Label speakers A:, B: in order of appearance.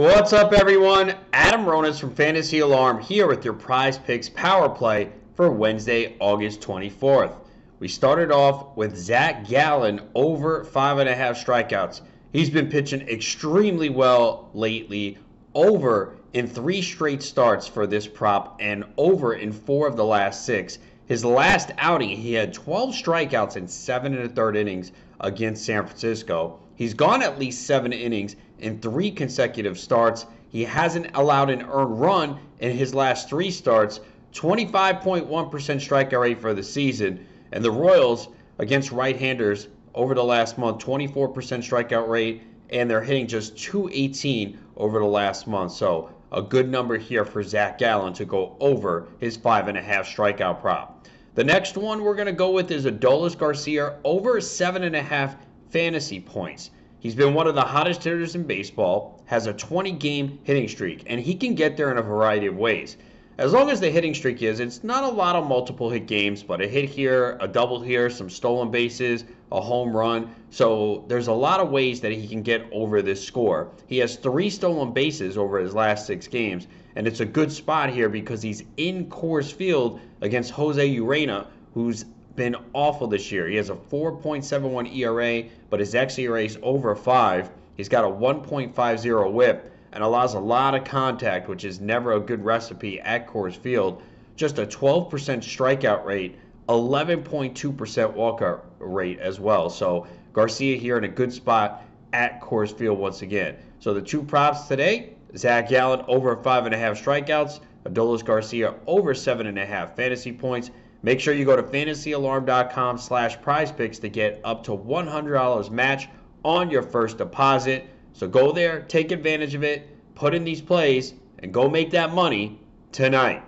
A: What's up, everyone? Adam Ronis from Fantasy Alarm here with your PrizePicks power play for Wednesday, August 24th. We started off with Zac Gallen over five and a half strikeouts. He's been pitching extremely well lately, over in three straight starts for this prop and over in four of the last six. His last outing, he had 12 strikeouts in seven and a third innings against San Francisco. He's gone at least seven innings in three consecutive starts. He hasn't allowed an earned run in his last three starts. 25.1% strikeout rate for the season. And the Royals against right handers over the last month, 24% strikeout rate, and they're hitting just 218 over the last month. So a good number here for Zac Gallen to go over his five and a half strikeout prop. The next one we're going to go with is Adolis Garcia over seven and a half fantasy points. He's been one of the hottest hitters in baseball, has a 20 game hitting streak, and he can get there in a variety of ways. As long as the hitting streak is, it's not a lot of multiple hit games, but a hit here, a double here, some stolen bases, a home run. So there's a lot of ways that he can get over this score. He has three stolen bases over his last six games, and it's a good spot here because he's in Coors Field against Jose Urena, who's been awful this year. He has a 4.71 ERA, but his xERA is over 5. He's got a 1.50 whip and allows a lot of contact, which is never a good recipe at Coors Field. Just a 12% strikeout rate, 11.2% walkout rate as well. So Garcia here in a good spot at Coors Field once again. So the two props today: Zac Gallen over five and a half strikeouts, Adolis Garcia over seven and a half fantasy points. Make sure you go to fantasyalarm.com slash prize picks to get up to $100 match on your first deposit. So go there, take advantage of it, put in these plays, and go make that money tonight.